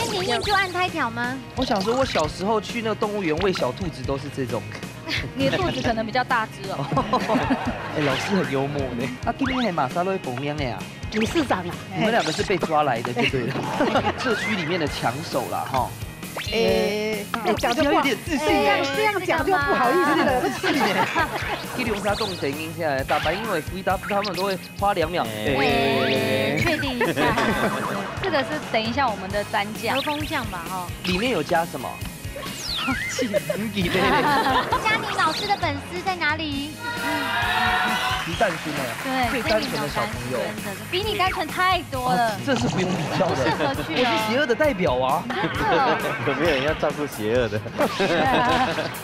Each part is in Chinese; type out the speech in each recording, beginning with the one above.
先回印就按胎条吗？我想说，我小时候去那个动物园喂小兔子都是这种。你的兔子可能比较大只哦。哎，老师很幽默呢。阿金金系玛莎洛夫喵呢啊？理事长啊？你们两个是被抓来的，对不对？社区里面的强手啦，哈。哎、诶，有一点自信。这样讲就不好意思了，自信呢。金龙虾重声音下来，大白因为回答他们都会花两秒。诶，确定一下。这个是等一下我们的担架和风酱吧，哈！里面有加什么？好奇无比的。嘉 宁老师的粉丝在哪里？嗯。最单纯了。对。最单纯的小朋友。真的，比你单纯太多了。这是不用比较的。适合去。我是邪恶的代表啊。有没有人要照顾邪恶的？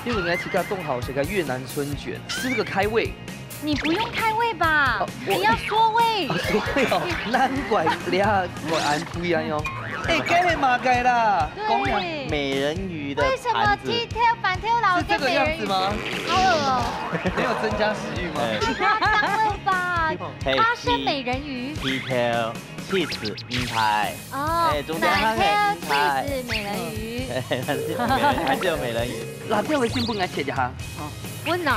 因为我人家其他冻好吃，看越南春卷，是个开胃。你不用开胃吧？你要缩胃。缩胃哦，难怪两碗安不一样哟。哎，开胃嘛该啦。对。美人鱼的为什么 T T 反跳老跟美人鱼吗？好哦。没有增加食欲吗？夸张了吧？花生美人鱼。T T 气翠金牌。哦。蓝天，碧水，美人鱼。还是有美人鱼。那这位先不挨铁的哈？好，问了。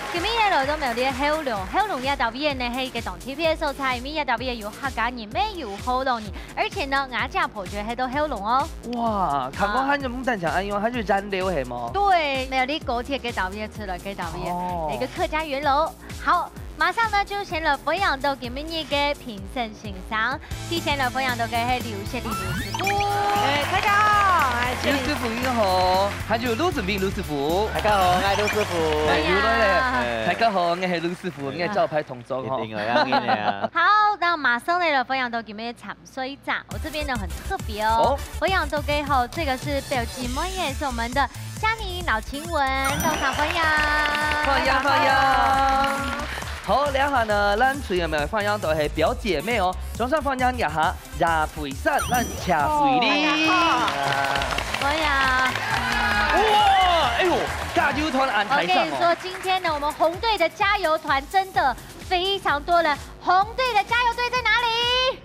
吉米呀，楼都苗的黑龙，黑龙呀，W 呢是一个当 T P S 才，吉米呀，W 又客家泥，没有黑龙泥，而且呢，我家婆住很多龙哦。哇，看我喊着牡丹墙，哎呦，他就染料黑吗？对，没有高铁给吉吃了，给吉米个客家圆楼好。马上呢，就了来养豆到今年嘅评审欣赏，先来分享到嘅系刘师傅。哎，大家好，刘师傅你好，还有卢志明卢师傅，大家好，爱卢师傅，系刘老大家好，我是卢师傅，我招牌同桌，好，安好，那马上来了，分享到今年嘅参赛者，我这边呢很特别哦，分享到嘅后这个是表姐妹，是我们的虾米老情人，到场欢迎，欢迎欢迎。好，两下呢，咱最后咪会放烟都是表姐妹哦。总算放烟一下热肥晒，冷吃肥冷。好呀！哇，哎呦，加油团按台下。我跟你说，今天呢，我们红队的加油团真的非常多人。红队的加油队在哪里？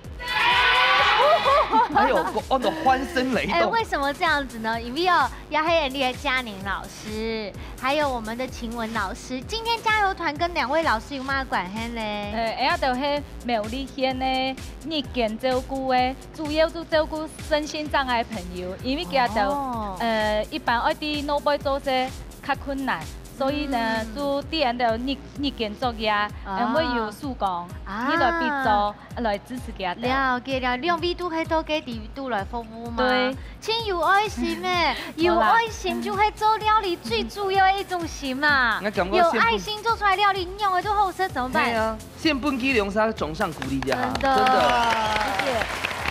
还 有我安的欢声雷动。哎，为什么这样子呢？因为要要黑眼力的嘉玲老师，还有我们的晴雯老师，今天加油团跟两位老师有嘛管嘿呢？呃，哎呀，就嘿没有力先嘞，你照顾嘞，主要就照顾身心障碍朋友，因为家头呃一般爱滴老 y 做些较困难。所以呢，做啲人都日日兼作业，然后有手工，你来必做，来支持家。了，解了，两味都去多家底都来服务嘛。对，请有爱心诶，有爱心就会做料理最主要的一种心嘛。有爱心做出来料理，你用诶做后生怎么办？对啊，先本地粮食种上鼓励一下。真的，谢谢。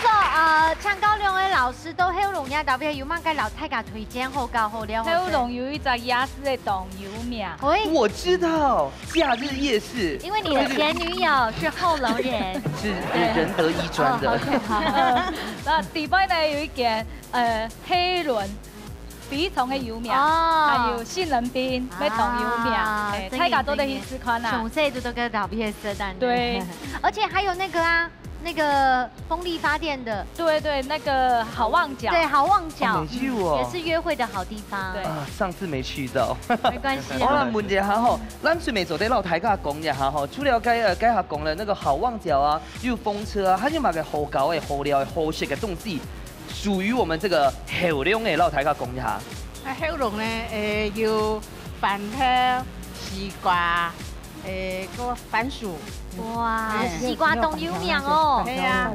说呃，唱高粱的老师都黑龙呀，特别有嘛个老太太推荐，好高好料黑龙有一只雅思的有油喂，我知道，夏日夜市。因为你的前女友是后龙人，是仁德一专的。那迪拜呢有一间呃黑龙比的有名的，还有杏仁冰，麦糖有面，大家都在去吃看啦。从细都都跟特别熟的。对，而且还有那个啊。那个风力发电的，对对，那个好望角，对好望角，没去过，也是约会的好地方。对，上次没去到，没关系。我了，问一下吼，咱顺便坐在老台下讲一下吼。除了该呃该下讲了那个好望角啊，有风车啊，还有嘛个好高的、好辽的、好食的东西，属于我们这个好龙的老台下讲一下。那好龙呢？诶，有番茄、西瓜。诶，个番薯，哇，西瓜都有名哦。嘿啊，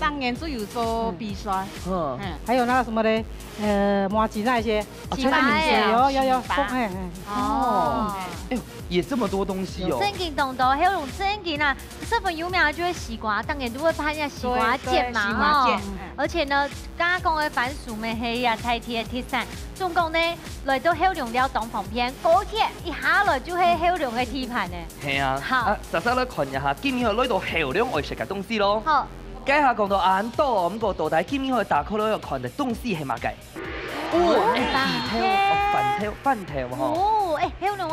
上年就有做鼻酸。嗯，还有那个什么嘞？呃，麻吉那些，哦，全都是有有。有风，哎哎，哦，哎呦。也这么多东西哦，真金东东，还有种真金啊。这份有咩就会西瓜，当然都会拍一下西瓜酱嘛哦。而且呢，刚刚讲的番薯咩，黑呀菜田铁生，总共呢来到好两条东旁边，高铁一下来就是好两块地盘呢。系啊，好，十三来看一下，今天去来到好两爱食嘅东西咯。好，家下讲到很多咁个到底今天去大概咧要看嘅东西系乜嘢？哦，哎，反跳，反跳，反跳，哦哦，哎，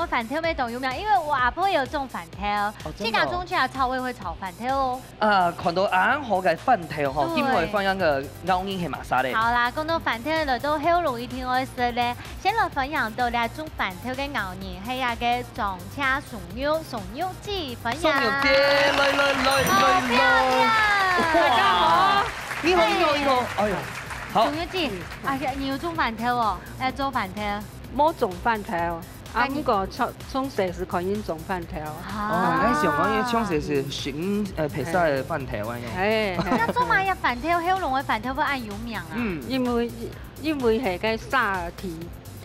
反跳没有？因为我阿婆有种反跳，今个中秋要草，我也会炒反跳哦。呃，看到安好嘅反跳哈，因为放享个牛耳系麻沙好啦，咁多反跳咧都好容易听我说嘞。先来分享到咧中反跳嘅牛耳系啊嘅撞车送牛送牛鸡分享。肉鸡来来来来，好漂亮，好，你好你好你好，哎呀！种一枝，啊！要种饭头哦，要种饭头，冇种饭头。啊！不个冲冲水是可以种饭条。哦，你想房要冲水是选呃，配晒饭条安尼。系 做嘛要饭条，好浓的饭条，不按有名啊。嗯。因为因为系个沙田，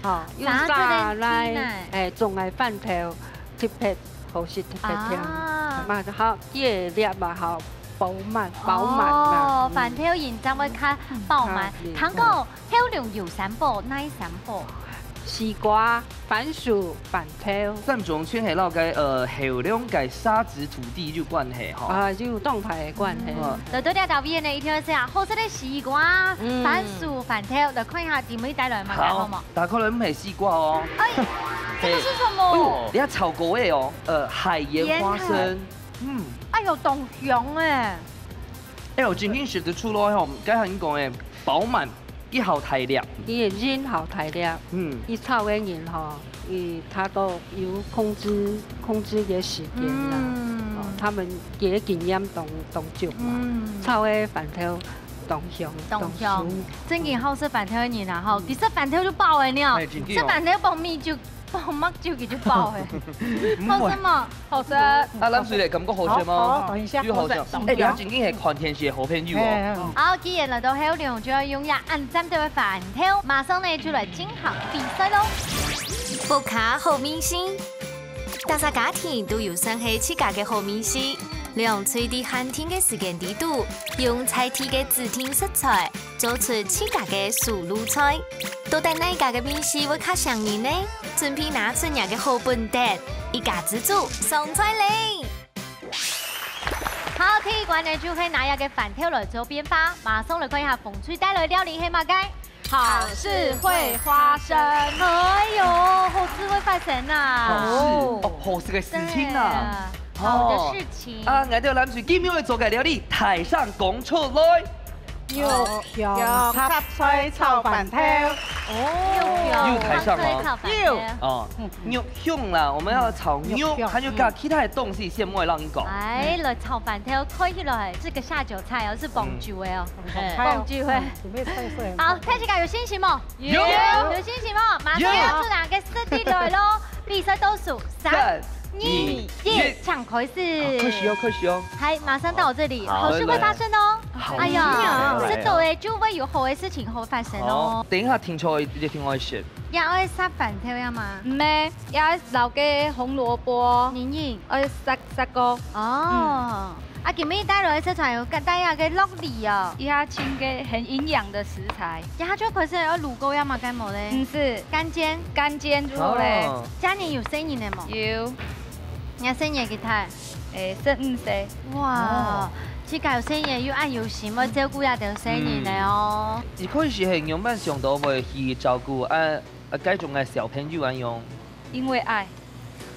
哈，用沙来诶，种下饭条特别好食，特别甜。啊。嘛就好，二热嘛好。饱满，饱满。哦，板条现在会看饱满，汤果后两油三宝，哪三宝？西瓜、番薯、板条。三种全系老家呃后两个沙子土地就关系哈。啊，就有动态的关系。那等下到边呢？一定要是啊，好色的西瓜、番薯、板条。来看一下，姊妹带来乜嘢好冇？带来唔系西瓜哦。哎，这个是什么？你要炒果味哦。呃，海盐花生。嗯。哎呦，冻熊哎！哎呦，最天食得出来吼，该向你讲饱满，一好台料，伊是二号台嗯，一炒嘅人吼，伊他都有控制控制个时间啦，嗯他们嘢经验冻冻足，炒嘅反跳动熊动熊，最经好食反跳嘅人啊吼，一食反跳就爆诶了，一反跳爆米就。好什么好吃啊那水的感觉好吃吗又好吃哎呀今天是看天气好偏友哦好既然来到海流就要用按暗战的饭票马上呢就来进行比赛喽不卡好明星大家家庭都有上海自家的好明星用脆的寒天嘅时间点度，用菜田嘅自田食材，做出清家嘅素卤菜。都带哪家嘅面食会较上瘾呢？准备拿出你个好本碟，一家之主送菜来。好，第一关呢就系拿一个饭跳落周边发，马上来看一下风吹带来了料理黑马街。好事会发生，哎呦，好事会发生呐！哦，好事嘅事情啊！好的事情啊！今就我们来准会做个料理——台上功出来，牛牛炒菜炒饭条，牛牛台上哦，牛哦，牛香啦！我们要炒牛，还有其他的东西，先不会让你搞。哎，来炒饭条开起来这个下酒菜哦，是帮酒的哦，帮酒的。好，大家有心情吗？有，有心情吗？马上要出两个师弟来喽，比赛倒数三。你也抢好事，可惜哦，可惜哦。还马上到我这里，好事会发生哦。哎呀，这周围就会有好的事情好发生哦。等一下听错，直接听我的。要爱炒饭条呀嘛，唔咩？要留嘅红萝卜，然后要炒炒糕。哦，啊！今日带落去食材有带下嘅糯米哦，以下青个很营养的食材。然后就可是要卤糕呀嘛，干冇嘞？唔是干煎，干煎好嘞。今年有生意的冇？有。你要生二诶，二十四哇！去家生二胎又爱用心，要照顾一下生二胎哦。一可始是用蛮上都会去照顾啊啊，介种嘅小朋友安用。因为爱。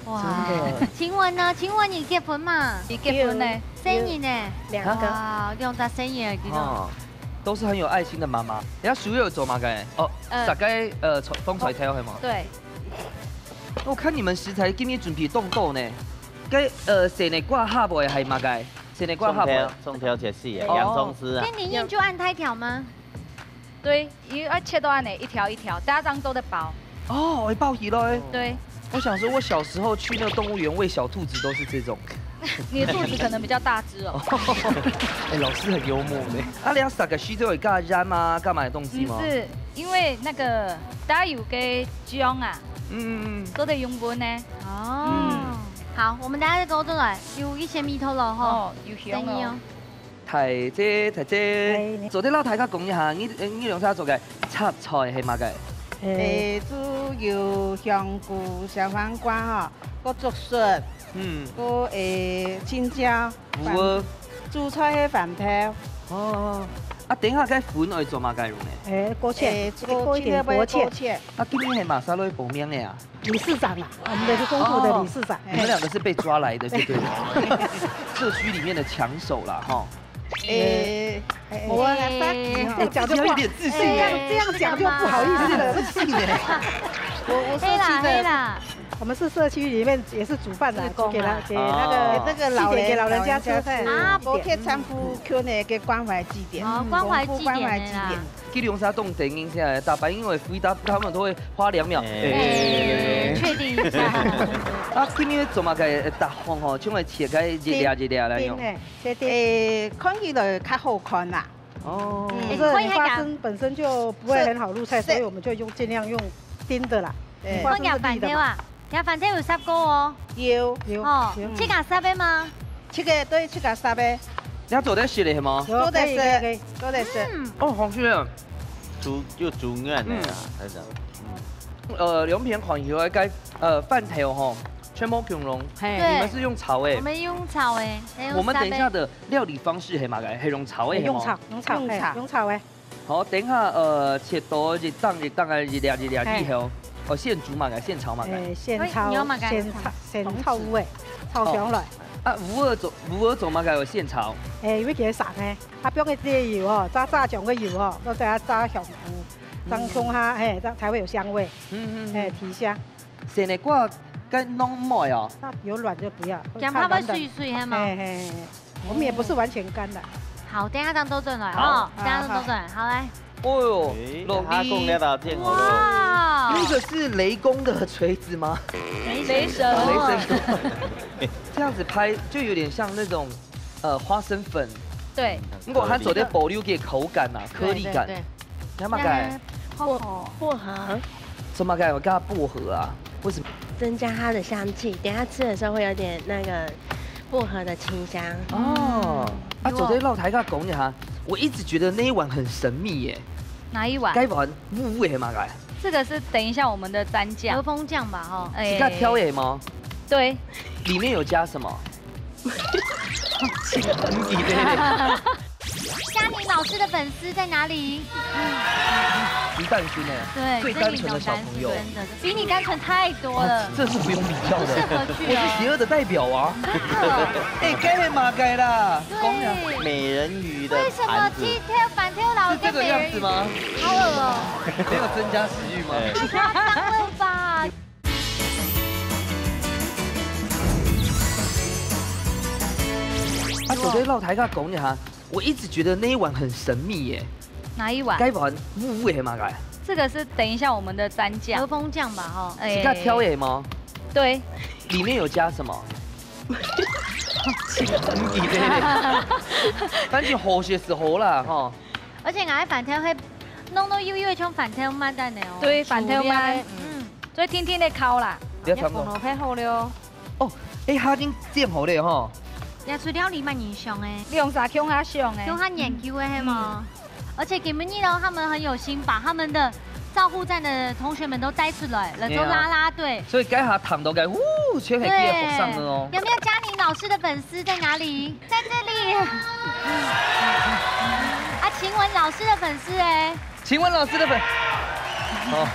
哇，请问呢？请问你结婚嘛？结婚呢？生二呢？两个，两个生二胎。嗯，都是很有爱心的妈妈。人家十月做嘛，个哦，大概呃，坐当坐车系嘛？对。我看你们食材今天准备冻豆呢，该呃鲜来挂虾不？还是嘛该？鲜来挂虾不？葱条，葱条切丝耶，洋葱丝啊。今年又就按条吗？对，一，二切都按嘞，一条一条，大家当做的包。哦，会爆起来。对。我想说，我小时候去那个动物园喂小兔子都是这种。你的兔子可能比较大只哦。哎，老师很幽默呢。阿良，三个须都有干吗？干嘛的动机吗？是，因为那个大有给姜啊。嗯，都得用功呢。哦，好，我们大家在沟中来，有一些米头了哈。哦，有香哦。姐姐，姐姐，昨天拉大家讲一下，呢呢两餐做嘅炒菜系嘛嘅？诶，猪油香菇小黄瓜哈，个竹笋，嗯，个诶青椒，我，猪菜系饭菜。哦。啊，等下该扶那位做马盖如呢？哎，过切，过一点过切。啊，今天系马萨洛报名的呀？理事长啊，我们是中国的理事长。你们两个是被抓来的，对不对？社区里面的抢手了哈。诶，我来，有一点自信。哎，这样讲就不好意思了，自信的。我我来起飞了。我们是社区里面也是煮饭的，给给那个那个老人给老人家吃饭，不客搀扶，Q 呢给关怀祭奠，关怀祭奠。记得用啥动点音下来白因为回答他们都会花两秒。诶，确定一下。啊，Q 咪怎么该大风吼，就咪切开一两一两来用。诶，看起来卡好看啦。哦，因为花生本身就不会很好入菜，所以我们就用尽量用丁的啦。对，花生丁的。鸭饭正有杀过哦，有有，七鸭杀的吗？七个对，七鸭杀的。你要做点食的系吗？做点食，做点食。哦，黄叔，煮要煮软的啦，睇呃，两片黄油该呃饭头吼，全部用融。嘿，你们是用炒诶。我们用炒诶。我们等一下的料理方式系马个？系用炒诶？用炒，用炒，用炒诶。好，等一下呃切多一档一档个一凉一凉以后。哦，现煮嘛，噶现炒嘛，噶。哎，现炒嘛，现炒，现炒五味，炒上来。啊，五二种，五二种嘛，噶有现炒。哎，因为佮佮散嘿，啊，不用佮底油哦，炸炸酱佮油哦，再加炸香菇、姜葱虾嘿，才才会有香味。嗯嗯。哎，提香。现来过跟弄唔好那有软就不要。加巴勿碎碎系嘛？我们也不是完全干的。好，等下咱都转来。哦，等下咱都转，好嘞。哦，让他讲一下这个。哇，那个是雷公的锤子吗？雷神，雷神。这样子拍就有点像那种呃花生粉。对。如果它做的保留给口感啊，颗粒感。对。你看嘛，盖薄薄荷。什么盖？我加薄荷啊，为什么？增加它的香气，等下吃的时候会有点那个薄荷的清香。哦。啊，走在露台给他讲一下。我一直觉得那一碗很神秘耶，哪一碗？该碗木哎妈个！这个是等一下我们的蘸酱，和风酱吧哈？其他挑耶吗？对，里面有加什么？哈哈哈嘉明老师的粉丝在哪里？一战军哎，对，最单纯的小朋友，真的比你单纯太多了。这是不用比较的，我是邪恶的代表啊。哎，该黑马该了。对，美人鱼的为什么今天反天老这个样子吗？好哦！没有增加食欲吗？太夸张了吧？啊，我先露台家讲一下。我一直觉得那一碗很神秘耶，哪一碗？该碗木木也蛮该。这个是等一下我们的蘸酱，和风酱吧哈。其他挑诶吗？对。里面有加什么？好神番茄和谐是和了哈。而且俺那饭条还糯糯悠悠，像反跳慢蛋的哦。对，反跳慢。嗯，所以甜甜的烤了，也吃不蛮好了。哦。哦，哎，哈丁经煎好了哈。也除掉你蛮英雄诶，你用啥枪他上诶，用他研究诶系嘛？而且给你们二楼，他们很有心，把他们的照护站的同学们都带出来，来做拉拉队。所以该下躺都该，呜，全系点火上了哦。有没有嘉玲老师的粉丝在哪里？在这里。啊，晴雯老师的粉丝哎，晴雯老师的粉。好。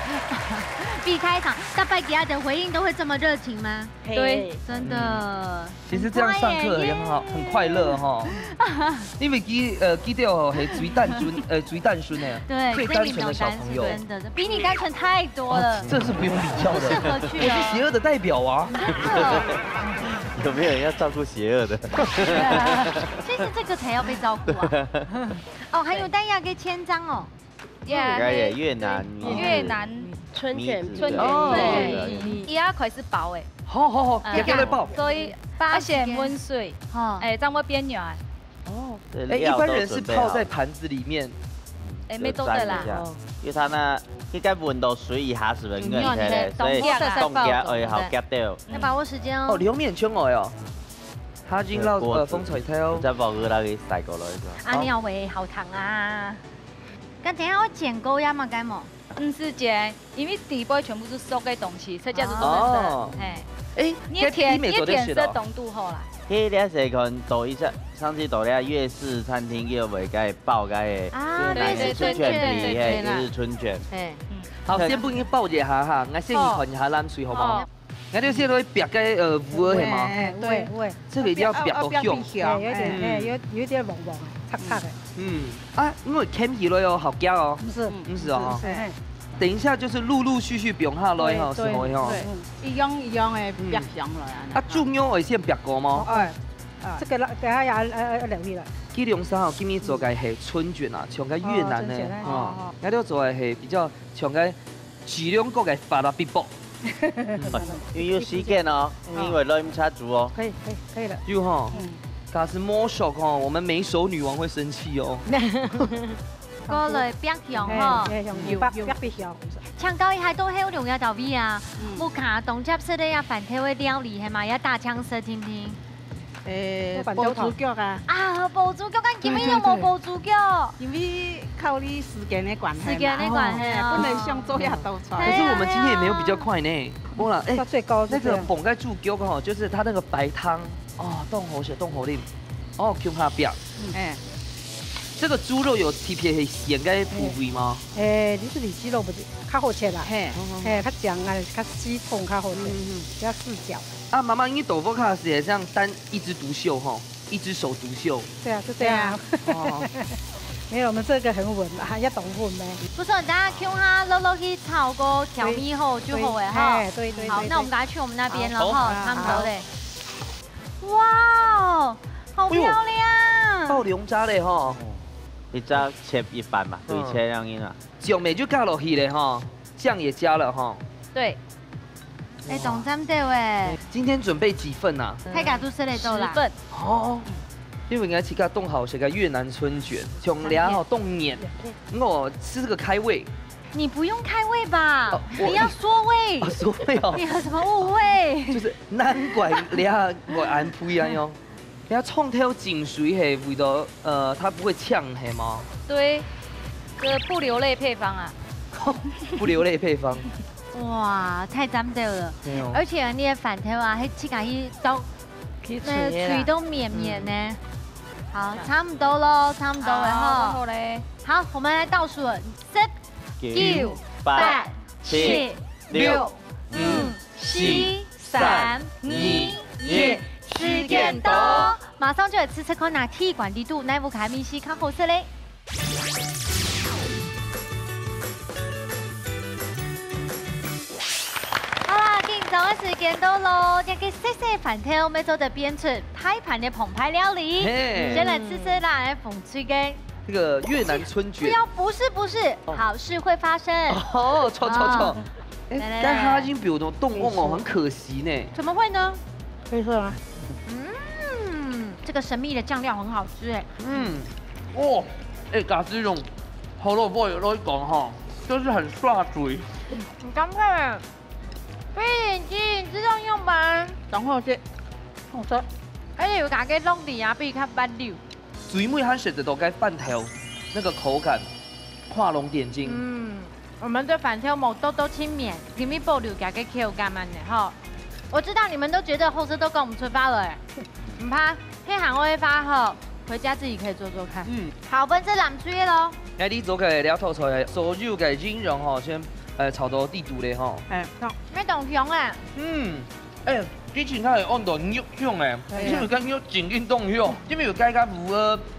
避开场，大拜给他的回应都会这么热情吗？对，真的。其实这样上课也很好，很快乐哈。因为基呃基掉系最单纯，呃最单纯呢，最单纯的小朋友，真的比你单纯太多了。这是不用比较的，我是邪恶的代表啊，有没有人要照顾邪恶的？其实这个才要被照顾啊。哦，还有丹亚跟千张哦，越越南，越难。春卷对，伊啊开始薄诶，好好好，也叫所以发现温水，诶，怎么变软？哦，诶，一般人是泡在盘子里面，诶，没得啦，因为他那应该闻到水一下是闻起来，所以冻掉，冻好掉掉。你把握时间哦。哦，凉面圈我哟。他今老呃风采太哦。再把二大个晒过来啊，你要喂好烫啊。那等下我剪狗呀嘛，该么？唔是只，因为底部全部是熟的东西，区，才叫做特色。哎，哎，你填你填色浓度好了。嘿，你可看，抖一下，上次抖了一粤式餐厅，又袂该爆个诶。啊，那是春卷，对对对，是春卷。哎，好，先不你包一下哈，我先看一下冷水好不好？那就先来别个呃味系吗？对对，这里要别个香，哎，有有点黄黄擦擦的。嗯啊，因为天气了哟，好热哦，不是，不是哦。等一下就是陆陆续续变下来吼，是没对，一样一样的白相来啊。啊，中央二线白过吗？哎，啊，这个拉等下也呃呃两位来。桂林三号今天做的是春卷啊，像个越南的啊。俺这做的是比较像个吉两国的发达比博。因为有时间哦，因为老们差足哦。可以可以可以了。有哈？嗯。噶是魔术哦，我们美手女王会生气哦。过 来唱一下都黑，两下到位啊！木卡动脚色的呀，反跳会掉离系嘛，要大枪射听听。诶，爆竹脚啊！啊，爆竹脚！今爆竹脚？因为靠你时间的关系。时间的关系，不能想做也做出可是我们今天也没有比较快呢。啦，那个绑在柱脚刚就是它那个白汤。哦，冻好食，冻好啉。哦，Q 好表。哎，这个猪肉有特别黑，掩盖部位吗？哎，你是你脊肉不是？较好切啦。嘿，嘿，它酱啊，它汁痛较好切，嗯嗯。比较四角。啊，妈妈，你豆腐卡是也像单一枝独秀吼，一只手独秀。对啊，就这样。没有，我们这个很稳啊，要懂稳呗。不是，下 Q 哈，肉肉去炒个调味后就好诶，吼。对对对。好，那我们赶快去我们那边了哈，他们多嘞。哇，好漂亮！爆浓渣嘞哈，一扎切一半嘛，对切两音啊。酱咪就加落去嘞哈，酱也加了哈。对，哎，董三对喂，今天准备几份呐？都十份。哦，因为应该起个冻好，写个越南春卷，从凉好冻热，我吃这个开胃。你不用开胃吧？你要缩胃。啊，缩胃哦。你有什么误会？就是难怪你我安不一样哟。你家冲头井水系，会到呃，它不会呛系吗？对，这不流泪配方啊。不流泪配方。哇，太赞掉了。没而且你的反头啊，嘿，起家去倒，那水都绵绵呢。好，差不多喽，差不多了哈。好嘞。好，我们来倒数，三。九、八七六五四、三二一，时间到，马上就来吃吃看那体育馆的头哪部卡米是看好色嘞。好啦，今早的时间到咯，这个色色饭团，我们做的变成海盘的澎湃料理，先来吃吃那凤嘴鸡。这个越南春卷？不要，不是，不是，好事会发生。哦，错错错。但他已经比我都动硬哦，很可惜呢。怎么会呢？黑色吗？嗯，这个神秘的酱料很好吃哎。嗯。哦，哎，咖哩蓉，胡萝卜有捞一港哈，就是很刷嘴。你尴快，飞眼睛，自动用板。等会好些。好塞。哎，有嘎给弄底牙比看板溜。水以和下选都该饭条，那个口感，画龙点睛。嗯，我们对饭条某多多轻面，里面保留家个口干嘛呢吼。我知道你们都觉得后生都跟我们出发了哎，唔怕，听喊我一发吼，回家自己可以做做看。嗯，好，本子拿出来咯。哎，你做个头出来，所有个金融哈先，呃，炒到地主的哈。哎，没懂熊香啊？嗯，哎。之前他是按到肉香的，因为有肉，纯运动香，因为有加加芋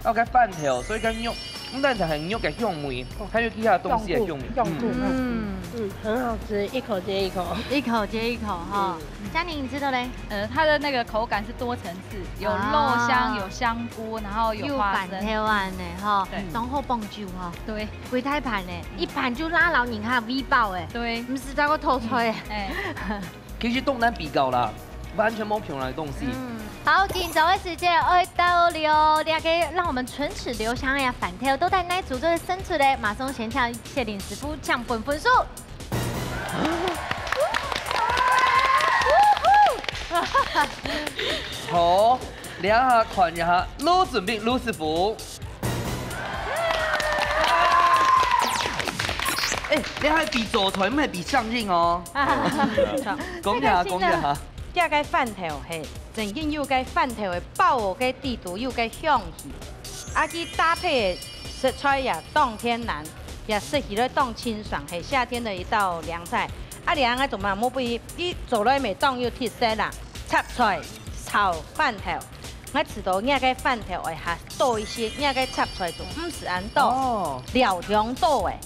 要加饭条，所以跟肉，不但只是肉的香味，还有其他东西的香味。嗯嗯，很好吃，一口接一口，一口接一口哈。嘉宁，你知道嘞？呃，它的那个口感是多层次，有肉香，有香菇，然后有花生。台湾的哈，然好棒酒哈。对，鬼胎盘的，一盘就拉牢你看 V 爆哎，对，不是在个偷菜哎。其实东南比较啦。完全没评来的东西。嗯，好，今朝的时间二到了，两个让我们唇齿留香呀，反跳都在哪组最生出的马松前跳谢玲师傅降本分数。好，两下看一下，鲁准备卢师傅。哎，你还比左腿，还比上硬哦。讲一下，讲一下。加个饭条，系曾经又加饭条，包个的地道又加香，啊去搭配食材也当天然，也适合当清爽，系夏天的一道凉菜。阿凉阿做嘛，莫不伊伊做来咪当又特色啦，炒菜炒饭条。我知道，伢个饭条会下多一些，伢个切出来就唔是按哦，料量多诶，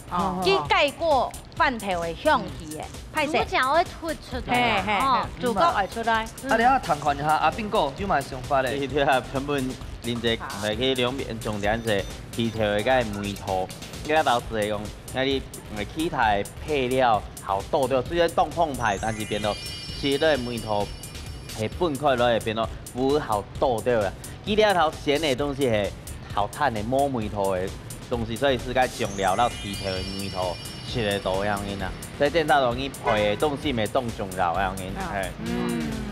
去盖过饭条的香气诶，派生会突出，嘿，嘿，哦，主角爱出来。啊，你啊，谈看一下阿斌哥就卖想法咧。啊，评论，恁这来去两边重点是，面条佮馒头，佮倒是用，啊，你其他配料好倒掉，虽然冻碰牌，但是变到细的馒头。系分开落下变咯，不好倒对啦。伊顶头咸的东西系好叹的，摸馒头的东西，所以该界酱料皮皮的馒头吃得多样因啦。以正大容易配的东西咪当酱料样因，嗯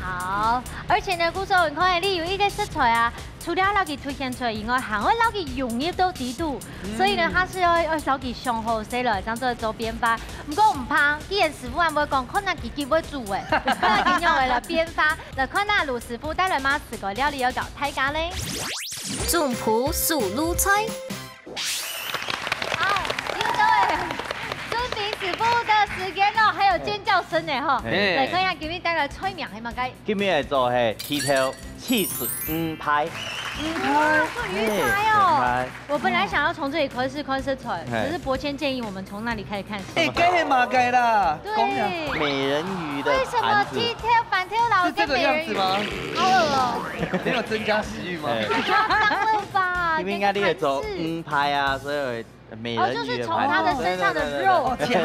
好，而且呢，古时你看，你有一个色彩啊，除了老併出现出来以外，还会老併融入到地图，所以呢，他是要要稍微上好些了，当作周边发。不过唔怕，既然师傅还没讲，可能自己会做诶，可能要为了变发。那看那陆师傅带来吗？这个料理要搞太家嘞，重铺苏卤菜。尖叫声呢哈，来看一下今天带来催眠的嘛盖。今天来做系 potato l e e s e 鱼排。哇，做鱼排哦！我本来想要从这里开始开始看，可是伯谦建议我们从那里开始看。哎，该系马盖啦？对，美人鱼的为什么 potato p o t t 老是美人鱼？是这个样子吗？没有增加食欲吗？夸张了吧？你们应该列走鱼拍啊，所以。哦，就是从他的身上的肉切开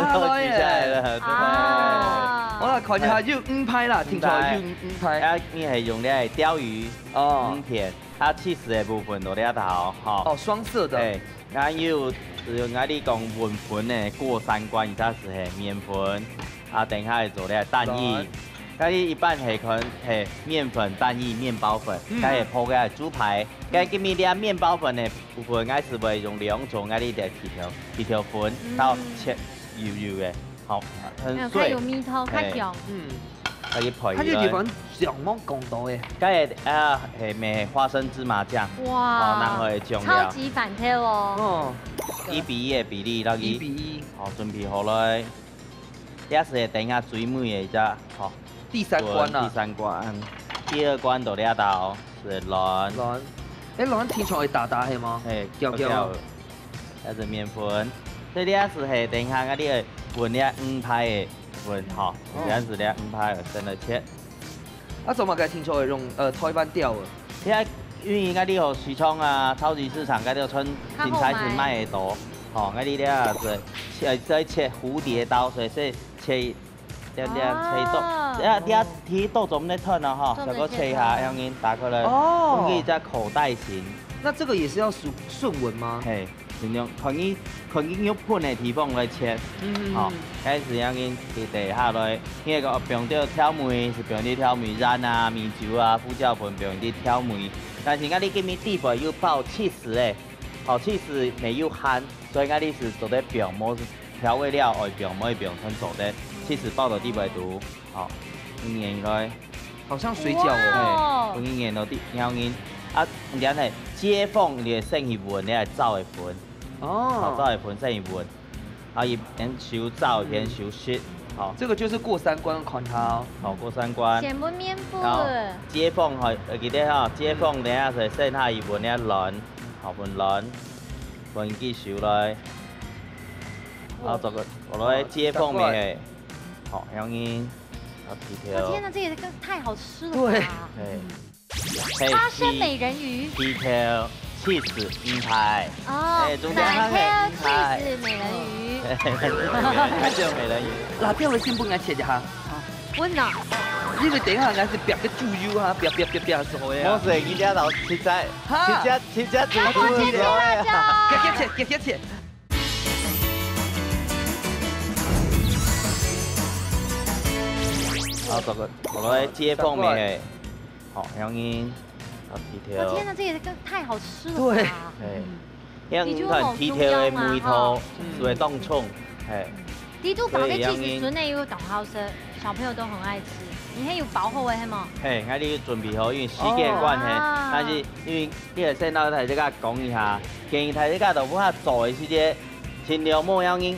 的。哦，我来看一下，就五拍啦，听错又五拍。啊，你系用咧钓鱼，哦，五片，啊，起始的部分做咧头，好。哦，双色的。哎，啊，又用啊啲讲粉粉的过三关，一开始嘿面粉，啊，等下做咧蛋液。家己一半下能下面粉、蛋液、面包粉，家喱铺个猪排，家今面了面包粉的部分，爱是会用两种家己的皮条、皮条粉，到切油油的，好，很碎，对，嗯，家己配咖它就地方，声望广大嘅，家啊下面花生芝麻酱，哇，哦，难怪重要，超级反体哦。嗯，一比一的比例，到己一比一，哦，准备好了，还是等下水温嘅只，好。第三关啊。第三关，第二关都了到，是卵。卵，哎，卵听出会打打系吗？哎，掉钓。还是面粉，所以是系等下个了混了五拍的，混好，这样是了五拍，我先来切。啊，怎么该听出会用呃菜板雕个？遐，因为个了市场啊，超级市场个了穿食材是卖的多，吼，个了是呃在切蝴蝶刀，所以说切。点点切刀，一下一下，提刀从内侧喏，哈，再个切下，让伊打开来，可以只口袋型。那这个也是要顺顺纹吗？嘿，尽量可以可以用喷的地方来切，哦，开始让伊切底下来，因为个平底挑面是平底挑面，软啊米酒啊，副料粉平底挑面。但是讲你今面底部又爆气丝嘞，好，芡丝没有汗，所以讲你是做滴表膜是调味料，爱表膜面表面做的。梯子抱到地尾多，好，匀匀来，好像水饺哦，匀匀来，滴鸟音啊，然后接缝，你先一步，你来造一步，哦，造一步，先一步，啊，一边修造一边修饰。好，这个就是过三关，看透，好过三关，先铺棉布，接缝好，记得哈，接缝等下是剩下一步，你来轮，好，轮分起收来，好，这个我来接缝面。好，香音，好，薯条。我天哪，这个太好吃了。对。花生美人鱼，薯条，s e 冰牌，哦，，cheese 美人鱼。哈哈哈！美人鱼。哪天，我先不敢切的哈？我呢？你们顶下俺是别个猪肉哈，别别别别做的。我做，你俩老吃菜，吃吃吃吃猪猪猪。快点切，快点切！好这个，我们来接凤面，好杨烟，好皮条。我天哪，这也太好吃了对，英对，香贴皮条、一头、水冻葱，嘿。地主包的其实煮内有当好吃，小朋友都很爱吃。你还有薄荷的，系冇？嘿，那你准备好，因为时间关系，但是因为你来先老太再讲一下，建议太太家都不要的时间，尽量莫要烟，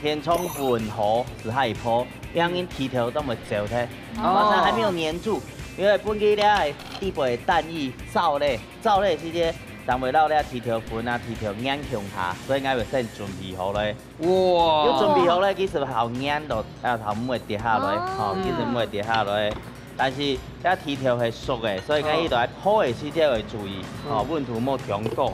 填充混合是海坡。两因梯条都没做体，而且还没有粘住，因为本地咧地的弹力少嘞，少嘞，所以袂到了下条粉啊，梯条硬冲它，所以爱要先准备好嘞。哇！有准备好其实好硬都啊头会跌下来，吼，其实会跌下来。但是了下条系熟的，所以讲伊就系的时之要注意，吼，温度冇充足。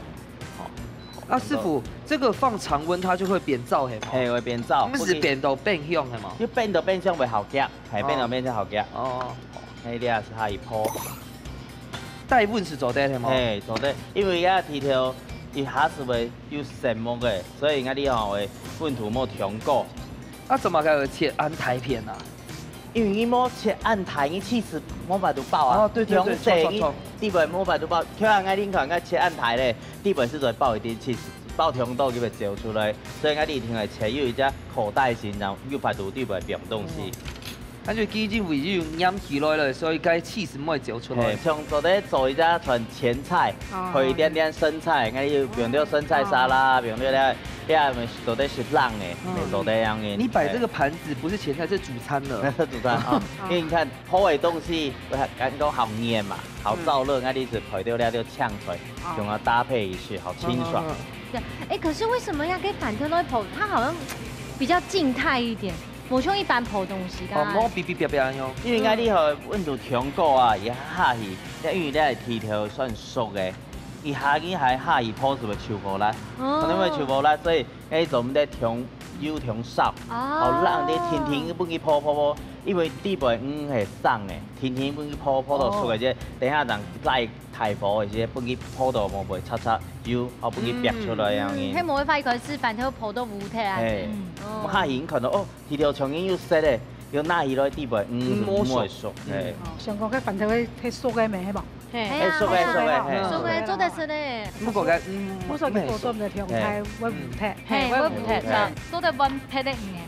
啊师傅，这个放常温它就会变燥，嘿，会变燥，不是变到变香，嘿嘛？就变到变香会好夹，嘿，变到变香好夹。哦，那你也是海坡，带温是做的，系嘛？嘿，做的，因为遐一条伊还是会有什么个，所以该你吼会粪土莫重过。啊，怎么个切安台片啊？因为伊摸切暗台，伊气死摸把都爆啊！哦对对对，两层地板摸把都爆，叫人爱听讲人家切暗台咧，地板是在爆一点，气爆强度就会造出来，所以人家你听下切有一只口袋型，然后又把土地块平东西。感觉鸡精味已经腌起来了，所以该起是不会出来。像昨天做一只纯前菜，配一点点生菜，俺又不用了生菜沙拉，不用了了，底下们昨天是浪的，昨的样的。你摆这个盘子不是前菜，是主餐了。是主餐啊！你看好的东西，感觉好黏嘛，好燥热，俺哩是配了了了酱菜，用它搭配一下，好清爽。对，哎，可是为什么要给反凳都跑？它好像比较静态一点。补像一般通东西，干某比比别安样因为阿你许温度天高啊，也下去，因为咱的梯条算熟的，一下去还下雨抛是袂受无力，可能会秋无来，所以，哎，做唔得天。油通烧，后浪你天天不去泡泡泡，因为地板黄是脏的，天天不去泡泡到出来这，等下人来太火或者不去泼到，莫袂擦擦油，后不去撇出来样的。睇莫会发现块瓷砖，睇泡到乌体啊！已人看到哦，一条墙面又湿的，又那伊来地板黄摸莫会熟。想过块瓷砖会睇熟个未？系无？哎呀，做咩？做咩？做的是嘞。不过个，嗯，我做做做唔到，听唔开，我唔听，我唔听，做在闻，听的唔喎。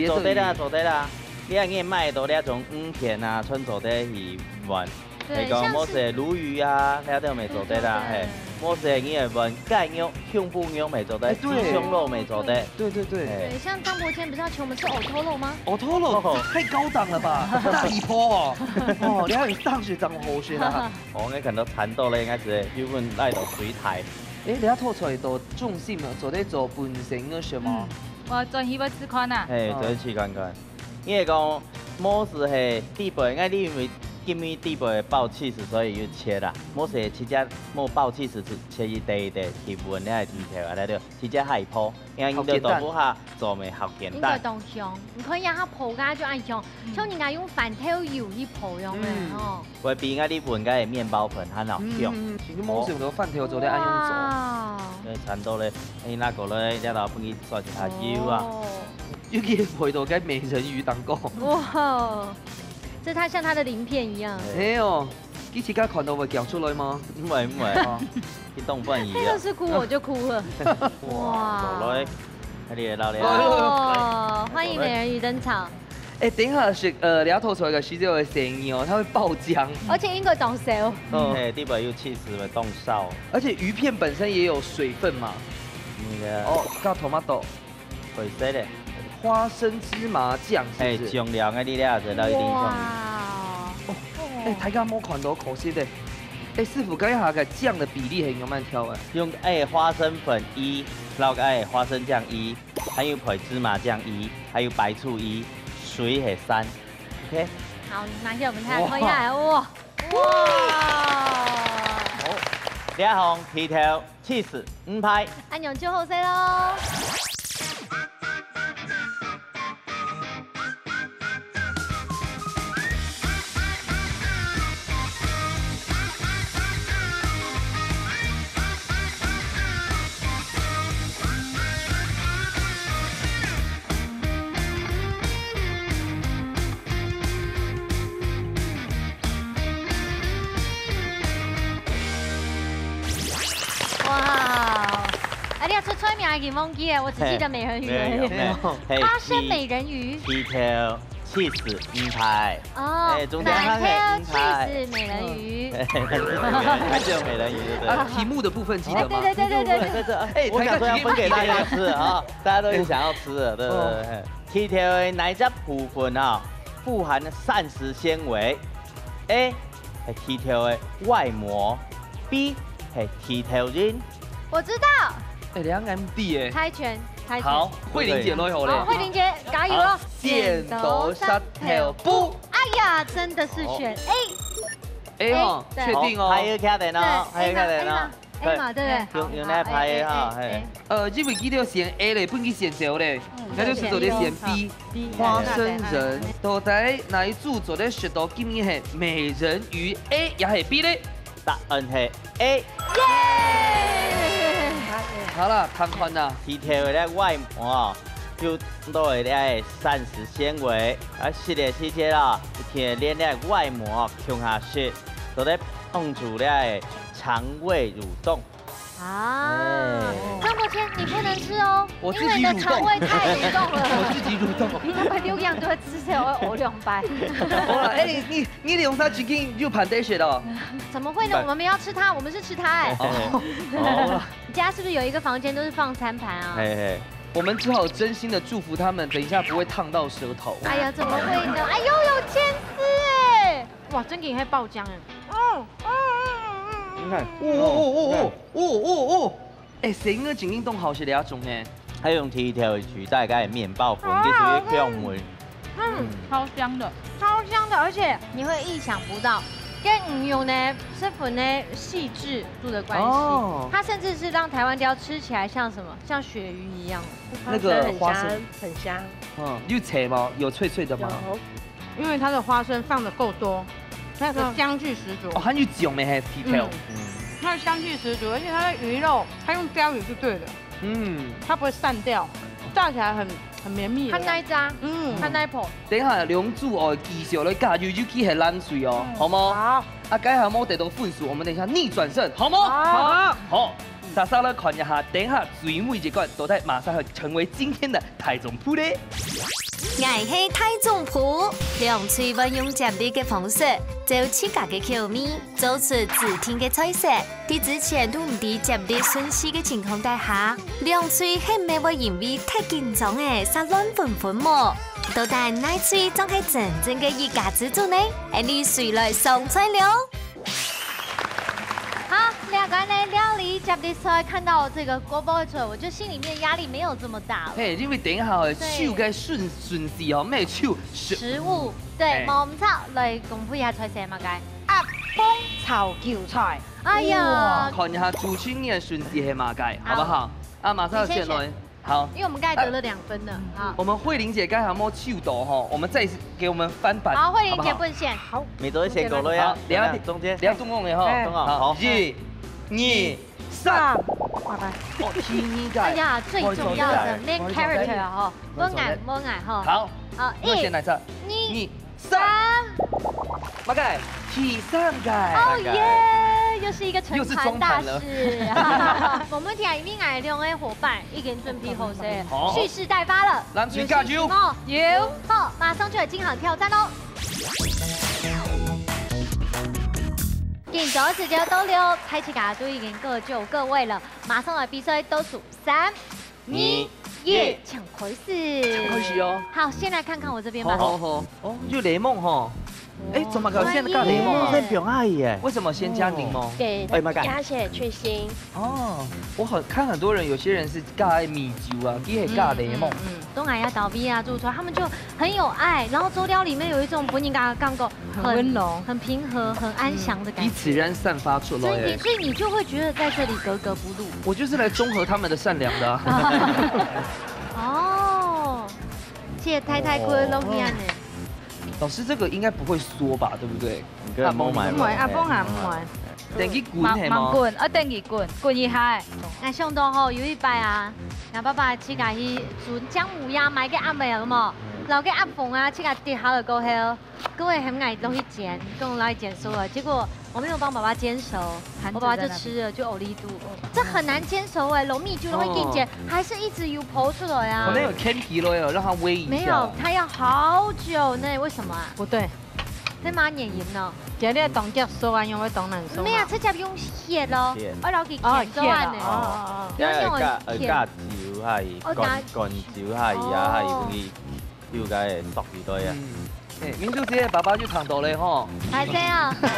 你做对啦，做对啦，你啊，爱买多咧，从五天啊，穿做对去闻。你讲某些鲈鱼啊，了都袂做得啦，嘿，某些你也问盖牛、香部牛袂做得，鸡胸肉袂做得，对对对。对，像张伯天不是要请我们吃藕托肉吗？藕托肉太高档了吧，大离谱哦！哦，你还有上学长河蟹啦，我看到蚕豆咧，应该是伊问来到水台，哎，要吐出来都重心嘛，做在做半身个什么？我最喜欢吃干呐，嘿，最喜欢干，因为讲某些系板，应该你为。金米底部的爆气时，所以就切啦。某些直接某爆气时，是切伊第一块，是闻了还甜掉，啊，那就直接下你铺。啊，因就做糊下，做袂好简单。应该当香，你可以让它泡家就安香，像人家用饭条油去铺样的哦。会比人家本家的面包粉还好香。某些用个饭条做咧按用做，啊，产刀嘞，你那个嘞，你道分去做其他油啊？又见回到个美人鱼蛋糕，哇！这它像它的鳞片一样。哎呦，几只狗看到会叫出来吗？不会不会，像冻饭一样。要是哭我就哭了。哇！来，雷，哪里的老雷？哇！欢迎美人鱼登场。哎，等一下是呃，你要吐出来个洗澡的声音哦，它会爆浆。而且应该冻烧。哎，地板又气死了，冻烧。而且鱼片本身也有水分嘛。嗯的。哦，加 tomato，可以再来。花生芝麻酱，哎，酱料啊，你俩做到一定创哇哦！哎，大家摸看到可惜的，哎，师傅刚刚那个酱的比例很慢慢挑啊，用哎花生粉一，然后哎花生酱一，还有配芝麻酱一，还有白醋一，水是三，OK。好，拿给我们看看一下，哇哇！好，李红皮条，气势五拍。俺用就后色喽。我只记得美人鱼。花生美人鱼。七 T A 脆丝牌。哦，中哪条鱼是美人鱼？还是有美人鱼？对不对？题目的部分记得吗？对对对对对对我想要分给大家吃啊！大家都想要吃的，对对对？T T A 哪一家部分啊？富含的膳食纤维。A 是 T T 的外膜。B 是 T T A 我知道。哎，两 M D 哎，猜拳猜拳，好，慧玲姐落去好了，慧玲姐加油喽！点头石头布，哎呀，真的是选 A A 哦，确定哦，还有看的呢，还有看的呢，A 版对不对？用用来拍哈，嘿。呃，你袂记得选 A 嘞，本该选 J 嘞，那就是昨天选 B，花生人到底哪一组昨天选到今验是美人鱼 A 也系 B 嘞，答案是 A。耶！好了，看宽啦。体贴了外膜哦，有多一点的膳食纤维，啊，食了这些啦，一天练练外膜哦，强下血，都在帮助了肠胃蠕动。啊，张国谦，你不能吃哦，因为你的肠胃太蠕动了。我自己蠕动，你为刘洋都吃起来我两白。好 了，哎，你你用啥几巾就盘得血了？怎么会呢？我们没有吃它，我们是吃它哎。你家是不是有一个房间都是放餐盘啊？哎哎，我们只好真心的祝福他们，等一下不会烫到舌头。哎呀，怎么会呢？哎呦，有千丝！哇，真给还爆浆哎。嗯嗯。你哦哦哦哦哦哦哦！哎，咸鹅紧运动好是哪种呢？他用梯条去大概面包粉，跟直接烤红的。嗯，超香的，超香的，而且你会意想不到跟鱼油呢、师傅呢细致度的关系。哦，它甚至是让台湾雕吃起来像什么？像鳕鱼一样。那个花生很香。嗯，有脆吗？有脆脆的吗？因为它的花生放的够多。它的香气十足哦，它有酱没还是皮料？嗯，它的香气十足，而且它的鱼肉，它用标语是对的。嗯，它不会散掉，炸起来很很绵密。它耐炸，嗯，它耐泡。等一下梁祝哦，继续来加入就气很冷水哦，好吗？好，啊，该下来得到分数，我们等一下逆转胜，好吗？好，好。稍稍来看一下等一下最美这个都在马上会成为今天的台中铺呢我是太中铺两岁我用简笔的方式做七个的口味做出自定的菜色在之前都唔知简笔损失的情况底下两岁还没会因为太紧张诶撒乱粉粉末都在那次总是真正的一家之主呢那你谁来上菜了好，两个呢料理 e s e 看到这个锅包肉，我就心里面压力没有这么大了。嘿，因为等一下，手该顺顺序有咩手？食物对，马超来功夫一下猜现嘛，该阿峰炒韭菜。哎呀，看一下主持人顺序系马该，好不好？啊，马上要上来。好，因为我们才得了两分了好，我们慧玲姐刚才摸七斗度哈，我们再给我们翻版。好，慧玲姐不先。好，美德一些狗都要两个中间，两个中共的哈，好。好，一、二、三，拜拜。我替你盖。哎呀，最重要的 a 那 e c h a r a c r e r 哈，摸眼摸眼哈。好。好，一、二、三，马盖起三盖。哦耶。就是一个成大事。我们今天迎面来两个伙伴，一人准备后身，蓄势待发了。蓝拳家族，You 好，马上就要进行挑战喽。已经做好时间倒流，开启家族，已经各就各位了。马上来比赛，倒数三、二、一，抢开始。抢开始哦。好，先来看看我这边吧。好好好，哦，就雷梦哈。哎，怎么搞？现在加柠檬，不用阿姨耶。为什么先加柠檬？给哎呀妈呀，加去腥。哦，我很看很多人，有些人是加米酒啊，他加柠檬。东南亚、岛闭啊，出来，他们就很有爱。然后周雕里面有一种布尼的杠够，很温柔、很平和、很安详的感觉。彼此然散发出来，所以你就会觉得在这里格格不入。我就是来综合他们的善良的。哦，谢谢太太鼓的龙眼呢。老师，这个应该不会缩吧，对不对？阿峰买买，阿峰哈买，等于滚，等于滚，啊，等于滚，滚一下。那上东吼有一摆啊，那爸爸去假去煮姜母鸭买给阿妹了么？老给阿凤啊，去给个地好了够黑哦。各位很爱东西捡，跟我来捡熟了。结果我没有帮爸爸煎熟，我爸爸就吃了，就呕了一肚。这很难煎熟哎，糯米就会硬煎，还是一直要刨出来啊。可能有天皮了哟，让它微一下。没有，它要好久呢，为什么啊？不对，在妈眼炎呢。今天的董洁说完用我董南说。没有，直接用线喽。我老给煎熟了呢。因为二二甲椒是干干椒，还有还有。了解，熟几多呀？嗯。民主姐，爸爸就躺道理哈。大这样，哈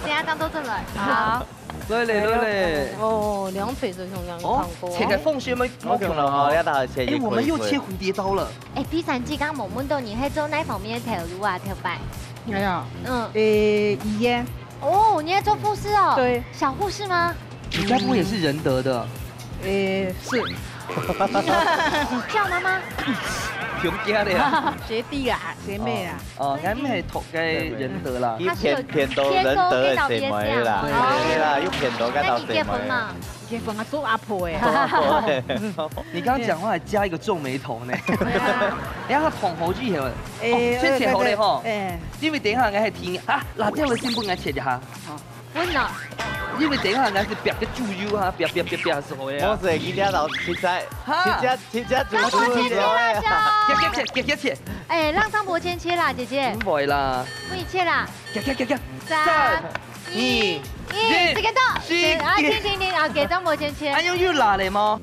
哈当做出来，好。对嘞对嘞。哦，两腿就上银行过。现在放学没？我看了哈，一大车。哎，我们又切蝴蝶刀了。哎，第三季刚刚问到你，还做哪方面的投入啊？表白。没有。嗯。诶，医院。哦，你在做护士哦？对。小护士吗？你不会也是仁德的。哎，是。叫妈妈，全家的呀，学弟啊，学妹啊，哦，俺们是托给仁德啦，他只有偏多仁德的姐妹啦，对啦，又偏到给到姐妹，结婚啊做阿婆哎。你刚刚讲话加一个皱眉头呢，你 看他同好句系咪，先切好嘞吼，因为等下俺还听啊，辣椒会先拨俺切一下。问了，因为这下那是别个猪油啊，别别别别什么呀？莫做，今天老师菜，切只切只猪油。切切切切切！哎，让张伯谦切啦，姐姐。不会啦。不切啦。切切切切。三、二、一，这个是啊，听听听啊，给张伯谦切。他用又辣了吗？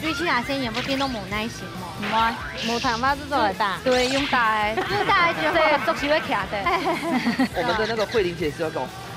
比起阿先也不变那么耐心嘛。什爱，无糖巴子做来打？对，用大，的，用大的就会，做起来卡的。我们的那个慧玲姐是要搞。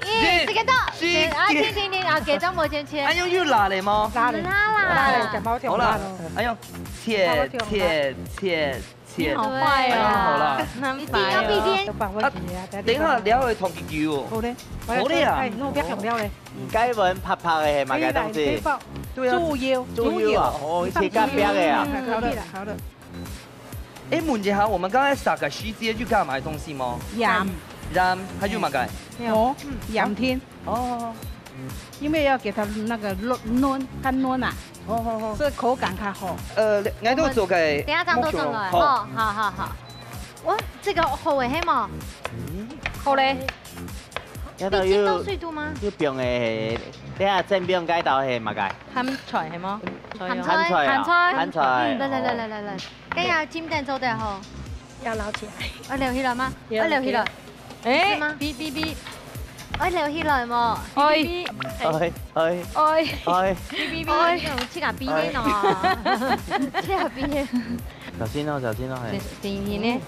这个啊，停停停，啊，切。哎，吗？了。好了，哎呦，切切切切，好了，你这边这边。等下，等下去烫金哦。好嘞，好嘞啊，我不要边的。唔该问，拍拍的系买嘅东西。要，要啊，哦，切夹边啊。好的，好的。哎，孟姐好，我们刚才撒个西街去购买东西吗？呀。然后还有盖，哦，天哦，因为要给它那个嫩嫩，干嫩啊，好好好，这口感较好。呃，挨到做个，等下这样都整好，好，好，好。哇，这个好为黑吗？好的。要冰的，等下整冰盖到去马盖。咸菜是吗？咸菜啊，咸菜，咸菜。来来来来来来，等下几点走的哈？要捞起来。俺流血了吗？俺流血了。哎，？B B B，哎，聊起来嘛，哎，哎，哎，哎，哎，b B B，哎，别下 B 呢，B，小心哦，小心哦，嘿，比比呢，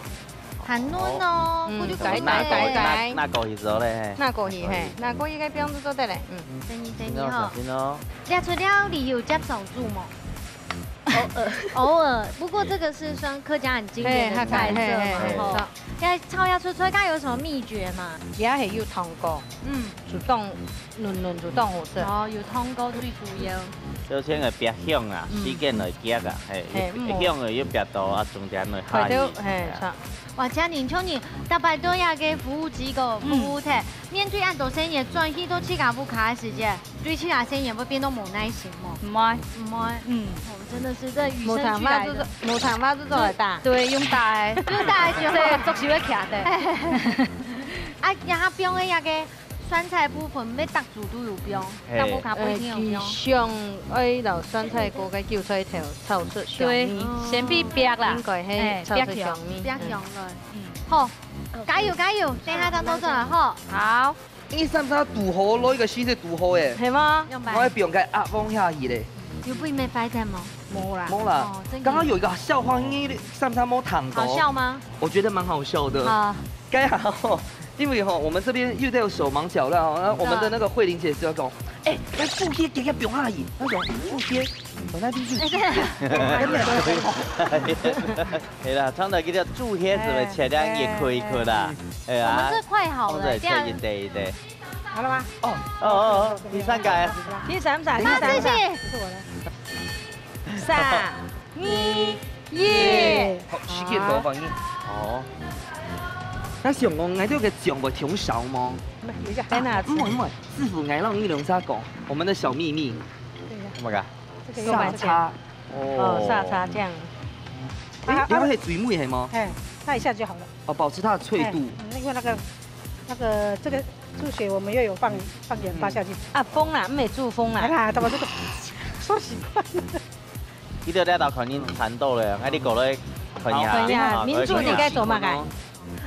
寒暖哦，我就改改哪改改，哪改去做嘞，那改去嘿，那改去该不用做得嘞，嗯，等你等你哦，你出了里有家少住嘛。偶尔，偶尔。不过这个是算客家很经典的菜色，然后，在炒鸭出出，它有什么秘诀吗？也是要汤锅，嗯，主动嫩嫩，主动好吃。哦，有汤锅最主要。首先，个白香啊，时间来急啊，嘿，白香要要白多啊，中间来下油，嘿，或者年轻人，打败多亚个服务机构服务台，面对俺做生意转许多企业不卡的时间，对其他生意会变得无耐心吗？唔爱唔爱，嗯，真的是这与生俱来，无办法做，无办法做会打，对，用大的，就大一些，做起来卡的。啊，然后另外亚个。酸菜部分每道煮都有标，哎哎，就上爱老酸菜锅该叫出一条草出香先咸味白啦，应该嘿，白嗯，好，加油加油，等下咱多做来，好，好。你上山煮好，攞一个先去煮好诶？系吗？我用盖压风下去嘞。有咩发现吗？冇啦，冇啦。刚刚有一个笑话，你上山冇躺着。好笑吗？我觉得蛮好笑的。啊，该下好。因为哈，我们这边又在手忙脚乱啊，那我们的那个慧玲姐要讲，哎，那副贴给个表阿姨，那种副贴，我那边是。哎对，对哈哈哈。是啦，创在记着主贴是不，切两一块一块啦，是啊。我是快好了，这样对一对，好了吗？哦哦哦，第三个呀，第三站，第三站。三二一，好，时间多放你，好。那上个俺这个酱不挺熟吗？没，你看，嗯嗯，师傅俺让你们两下讲我们的小秘密。什么个？沙茶。哦。沙茶酱。你你要是水母是吗？哎，它一下就好了。哦，保持它的脆度。因为那个那个这个猪血我们又有放放盐巴下去。啊，封了，没注封了。哎啦，怎么这个说习惯了。你这在到肯定颤抖了，俺你过来看一下。好，看一下，民主你该做嘛个？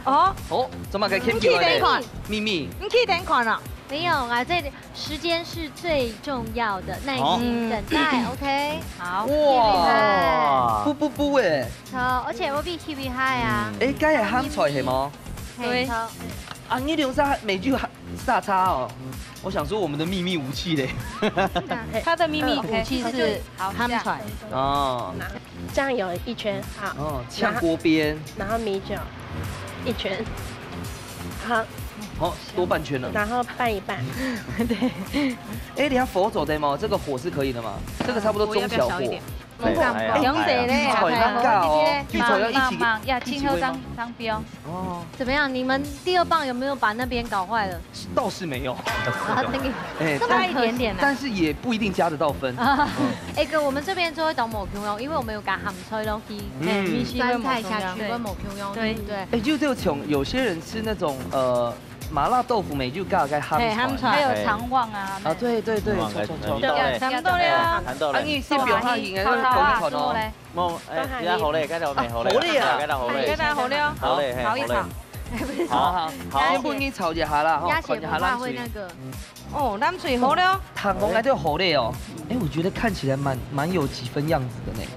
哦哦，怎么可以点款？秘密？你可以点款了，没有啊？这时间是最重要的，耐心等待，OK？好。哇！不不不诶！好，而且我比 Kimi 还啊！哎，该系香菜系吗？对。啊，你留下每句话叉哦！我想说我们的秘密武器咧。他的秘密武器是香菜。哦，这样有一圈，好。哦，呛锅边，然后米酒。一圈，好，好多半圈了，然后拌一拌，对，哎，等下佛走对吗？这个火是可以的吗？这个差不多中小火。不用戴嘞，戴好一些棒棒棒呀！青色商商标，哦，怎么样？你们第二棒有没有把那边搞坏了？倒是没有，哎，这么一点点呢，但是也不一定加得到分。哎哥，我们这边就会倒某 Q 用，因为我们有搞含菜咯，嗯，酸菜下去跟某 Q 用，对对。哎，就这种，有些人吃那种呃。麻辣豆腐，每句该该喊出来。还有肠旺啊。啊，对对对，肠到了，长到肠长到了。先肠要怕赢，肠恭喜好肠梦，大家肠嘞，开头肠嘞，好嘞。肠嘞啊，肠头好嘞，肠家好嘞，好嘞，好嘞。好好，先不跟你炒起来了哈。一血麻辣哦，咱嘴好了。汤红来就好了哦。哎，我觉得看起来蛮蛮有几分样子的呢。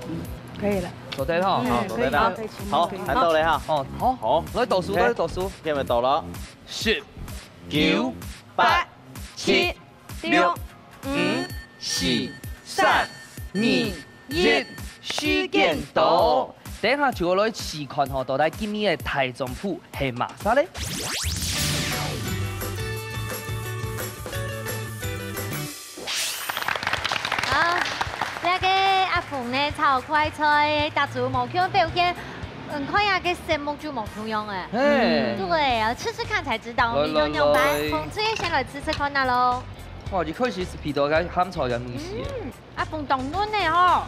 可以了。好睇到你哈，好，好，攞啲讀數，攞啲讀數，今日十九八七六五四三二一，时间到，等下就我攞詞羣到底今年嘅大丈铺系麻沙咧？凤咧炒快菜，搭住毛球，白有嗯，可下个咸毛竹毛竹样哎。对啊，吃吃看才知道。来来来。凤姐先来吃吃看呐咯。哇，一开始是皮多个咸炒个东嗯，啊，凤冻嫩的吼。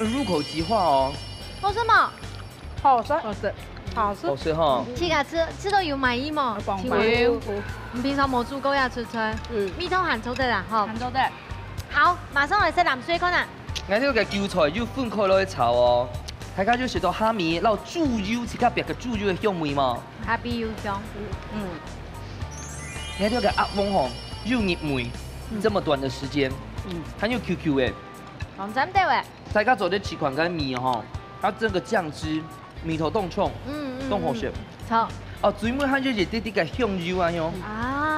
入口即化哦。好吃吗？好吃。好吃。好吃。好吃哈。吃下吃吃到有满意吗？幸福。你平常毛竹够要吃吃？嗯。米汤咸炒得啦吼。咸炒得。好，马上来吃冷水看呐。俺这个韭菜有分开落去炒哦，大家就食到虾米，然后猪肉是特别个猪肉的香味嘛。You，香，嗯。俺这个鸭翁吼，又热梅，这么短的时间，很有 QQ 诶。讲针对话，大家做这吃款干面吼，还有这个酱汁，米头冻冲，冻好鲜。炒。哦，专门喊就是滴滴个香油啊，样。啊。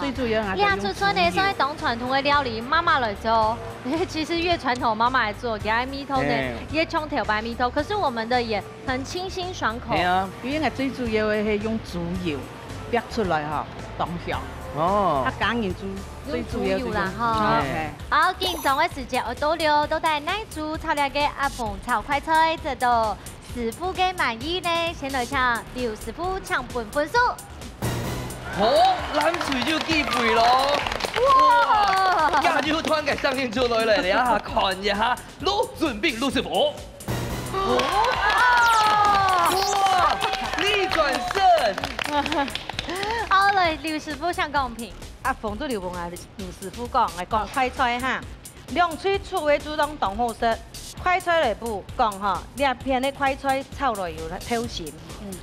最主要还是，你出村的，所以当传统的料理，妈妈来做。其实越传统，妈妈来做，呷米头呢，越冲头白米头。可是我们的也很清新爽口。对啊，因为最主要的是用猪油，煸出来哈，当香。哦。他干硬猪，用猪油啦哈。好，今张的时间我到了，都带奶猪炒两个阿凤炒快菜，这都师傅给满意呢。先来请刘师傅抢本分数。哦，蓝水就记背咯。哇！家家突然嘅声音出来了，你啊看一下，鲁准备鲁师傅。哇！哇！逆转胜。好嘞，刘师傅想公平，啊，冯都刘鹏啊，刘师傅讲，来讲快猜哈，两菜出为主动挡好色，快猜来不讲哈，热片的快菜炒落又偷鲜。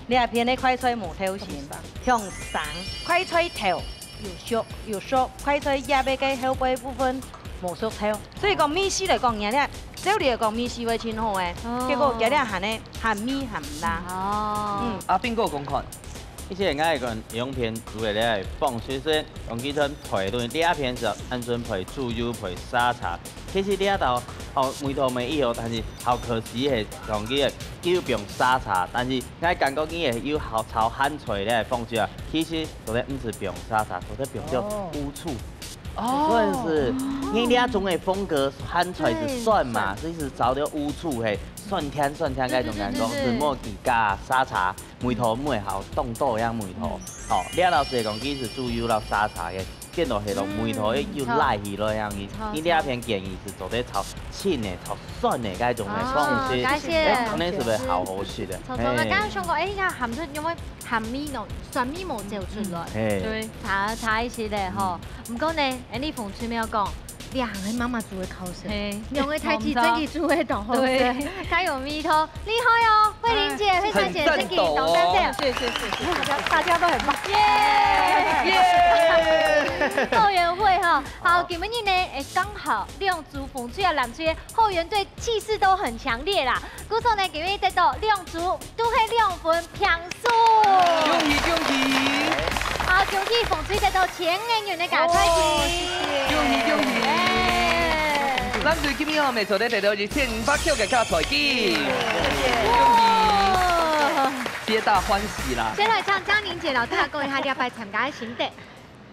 两片的快脆无挑吧？向上快脆头，有缩有缩，快脆压背个后背部分无缩挑。所以讲米四来讲，㖏只㖏讲米四会最好哎。结果㖏含呢，含米含啦。哦，嗯，阿炳哥讲看，以前人家讲两片主要爱放水水，用几层配，对二片是安怎配猪油配沙茶？其实你阿豆，芋头梅伊哦，但是好可惜的，像伊个旧饼沙茶，但是伊感觉伊个又好炒汉菜咧，放住啊。其实做在不是饼沙茶，做在饼叫乌醋。哦。算是你俩种的风格，汉菜是蒜嘛，这是找到乌醋嘿，蒜甜蒜甜，该种感觉是莫记加沙茶、芋头梅，好冻豆腐样芋头。哦。你阿老是讲伊是主要老沙茶嘅。到迄系梅门窗又赖气了，样去，伊里阿片建议是做滴炒青的、炒酸的，该种来放些，哎，肯定是是好好食的。炒炒，我刚刚想过，哎，伊个含出因为含米弄，酸米冇照出来，对，炒查一些的吼。不过呢，哎，你冯吹没有讲？两位妈妈组的考生，两位太极真给组的导火绳，加有咪头，厉害哦，慧玲姐、慧珊姐，真给导三岁，谢谢谢谢，大家大家都很棒，耶耶，后援会哈，好，给今日呢，哎，刚好利用组风吹啊，两组后援队气势都很强烈啦，故此呢，今日在到利用组都利用分平素，中旗中旗。恭喜得到的恭喜恭喜！咱的得到千的恭喜！皆大欢喜啦！先来唱张玲姐老太讲一下你拜参加的心得。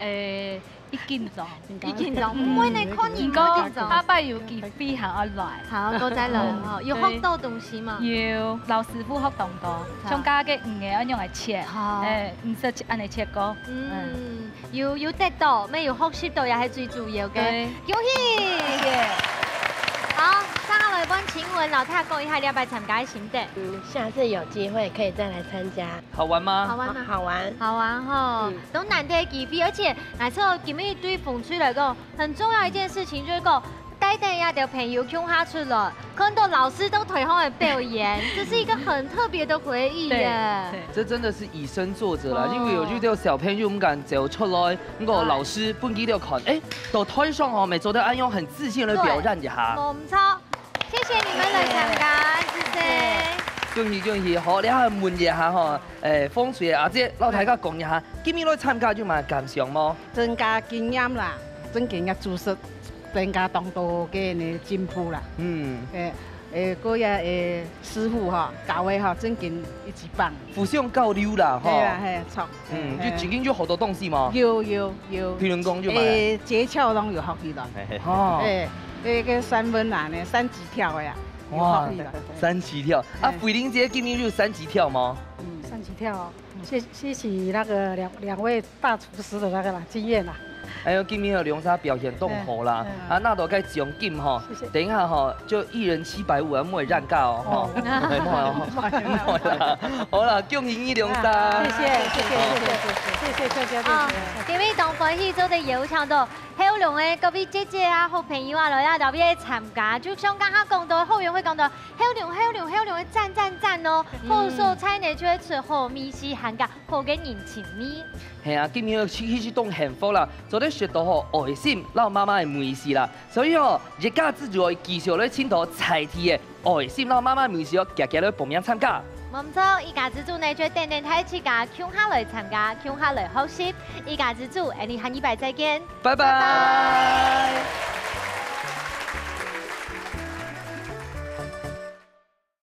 诶。一紧张，一斤重。唔会你讲二斤重，他爸要寄飞行而来。好，多仔人有好多东西嘛。有，老师傅学动多，像家个五个安样来切，诶，唔识切安尼切过。嗯，有有得到，咩有学识到也系最主要嘅。恭喜！好，三下来问请问老太太一下，你要不要参加行次？嗯，下次有机会可以再来参加。好玩吗？好玩，好玩，好玩吼。都难得机会，而且来次前面一堆风吹来讲，很重要一件事情就是讲。在台下的朋友，看哈出来，看到老师都退好的表演，这是一个很特别的回忆耶。这真的是以身作则啦，因为有遇到小朋友唔敢走出来，那个老师分几条看，哎，都台上吼，每做到安样很自信的表演一下。唔错，谢谢你们来参加，谢谢。恭喜恭喜，好，你阿问一下吼，诶，风水阿姐，老大家讲一下，今年来参加有蛮感想吗？增加经验啦，增加知识。增加东多给你的进步啦。嗯。诶诶，嗰些诶师傅哈，教的哈，真紧一级棒，互相交流啦，吼。对啊，系，错。嗯，就最近就好多东西嘛。有有有。桂林江就嘛。诶，技巧拢有好几道。嘿嘿。哦。诶，一个三分难的三级跳呀，有好几道。哇。三级跳啊，桂林姐今年就三级跳吗？嗯，三级跳。谢谢谢那个两两位大厨师的那个啦经验啦。哎呦，今米和龙沙表现动好啦，啊，那都该奖金吼，等一下吼，就一人七百五，啊，莫会让价哦，好啦，恭喜伊龙沙，谢谢谢谢谢谢谢谢谢谢，啊，今咪同欢喜做的有好多，还有两个隔壁姐姐啊，好朋友啊，来啊，特别参加，就香港阿讲到，会员会讲到，好有好还好两，还赞赞赞哦，好素彩呢，就会出好米西寒假好给年轻人。係啊，今年要開去當幸福啦！做得學到好。愛心老媽媽嘅美事啦，所以哦一家之主要記续咧，請到齊啲嘅愛心妈媽媽美事哦，積極去報名參加。冇錯，一家之主呢就等你睇住架 Q 下嚟参加，Q 下嚟好識，一家之主，Any Hong，拜拜，再見，拜拜。